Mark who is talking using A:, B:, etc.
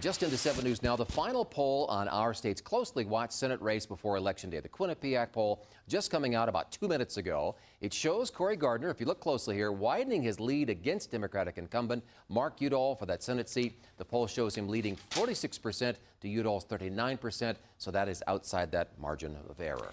A: Just into 7 News now, the final poll on our state's closely watched Senate race before Election Day. The Quinnipiac poll just coming out about two minutes ago. It shows Cory Gardner, if you look closely here, widening his lead against Democratic incumbent Mark Udall for that Senate seat. The poll shows him leading 46% to Udall's 39%, so that is outside that margin of error.